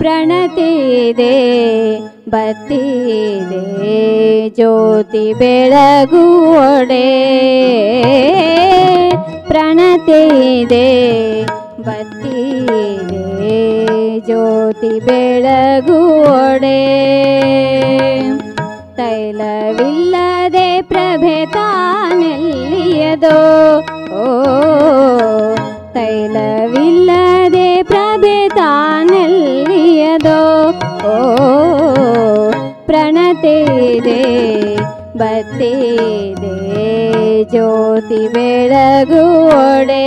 ಇದೆ ಬತ್ತಿದೆ ಜ್ಯೋತಿ ಬೆಳಗುವೊಡೆ ಪ್ರಣತಿದೆ ಬತ್ತಿದೆ ಜ್ಯೋತಿ ಬೆಳಗುವೊಡೆ ತೈಲವಿಲ್ಲದೆ ಪ್ರಭೆ ತಾನೆಲ್ಲಿಯದೋ ಓ ಪ್ರಣತೆ ಇದೆ ಬತ್ತಿದೆ ಜ್ಯೋತಿ ಬೆಳಗುವೊಡೆ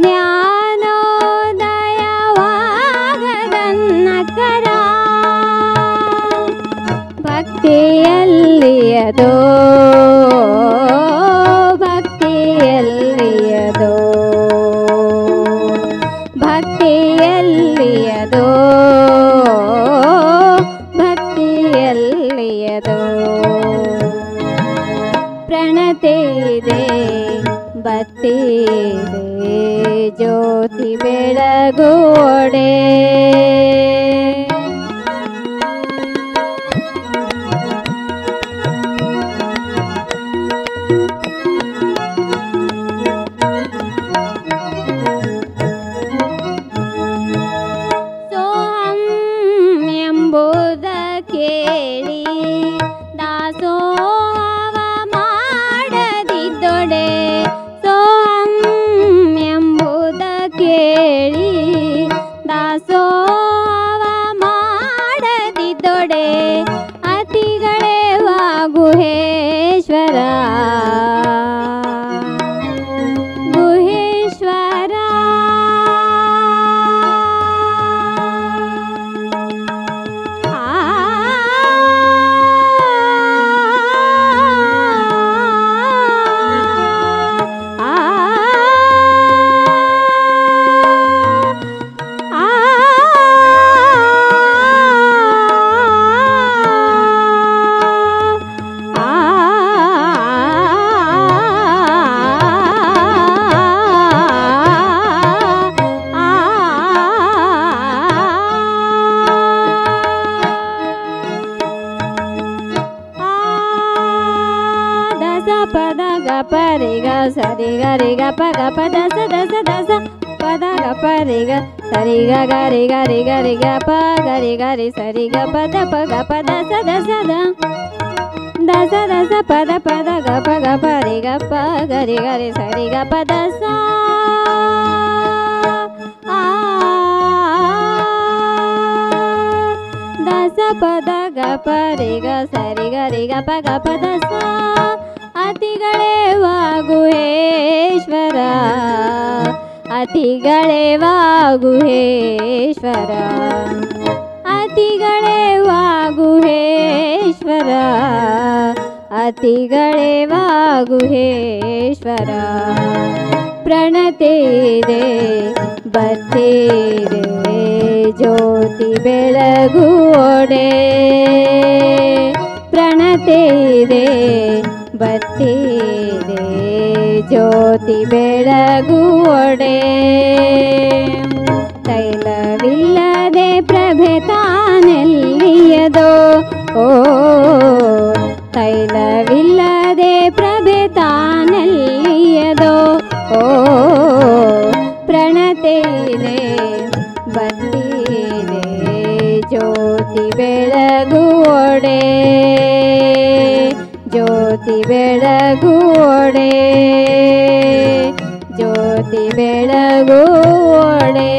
ಸುಜ್ಞಾನೋದಯವಾಗದನ್ನಕರ ಭಕ್ತಿಯಲ್ಲಿಯದೋ ಭಕ್ತಿಯಲ್ಲಿಯದೋ ಭಕ್ತಿಯಲ್ಲಿಯದೋ ಭಕ್ತಿಯಲ್ಲಿಯದೋ. ಪ್ರಣತೆ ಇದೆ. ಬತ್ತಿದೆ ಜ್ಯೋತಿ ಬೆಳಗುವೊಡೆ रा పద గప రిగ సరిగ రిగ పగ పద సద సద స పద గప రిగ సరిగ గరిగ రిగ రిగ ప గరి గరి సరిగ పద పగ పద సద సద దశ దశ పద పద గప గప రిగ ప గరి గరి సరిగ పద సా దశ పద గప రిగ సరిగ రిగ పగ పద సా ಅತಿಗಳೇ ವಾಗುಹೇಶ್ವರ ಅತಿಗಳೇ ವಾಗುಹೇಶ್ವರ ಅತಿಗಳೇ ವಾಗುಹೇಶ್ವರ ಅತಿಗಳೇ ವಾಗುಹೇಶ್ವರ ಪ್ರಣತೆ ಇದೆ ಬತ್ತಿದೆ ಜ್ಯೋತಿ ಬೆಳಗುವೊಡೆ ಪ್ರಣತೆ ಇದೆ ಬತ್ತಿದೆ ಜ್ಯೋತಿ ಬೆಳಗುವೊಡೆ ಜ್ಯೋತಿ ಬೆಳಗುವೊಡೆ ಜ್ಯೋತಿ ಬೆಳಗುವೊಡೆ